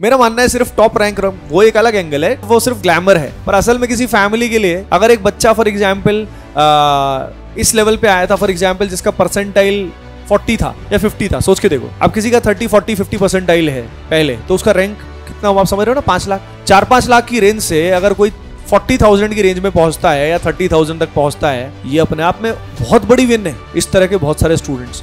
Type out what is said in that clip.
मेरा मानना है सिर्फ़ टॉप रैंक वो एक अलग एंगल है, वो सिर्फ़ ग्लैमर है। पर असल में किसी फैमिली के लिए, अगर एक बच्चा फॉर एग्ज़ाम्पल इस लेवल पे आया था फॉर एग्ज़ाम्पल जिसका परसेंटाइल 40 था या 50 था, सोच के देखो। अब किसी का 30 40 50 परसेंटाइल है पहले तो उसका रैंक कितना हुआ आप समझ रहे हो ना? पाँच लाख। चार पाँच लाख की रेंज से अगर कोई फोर्टी थाउज़ेंड की रेंज में पहुँचता है या थर्टी थाउज़ेंड तक पहुँचता है, ये अपने आप में बहुत बड़ी विन है, इस तरह के बहुत सारे स्टूडेंट्स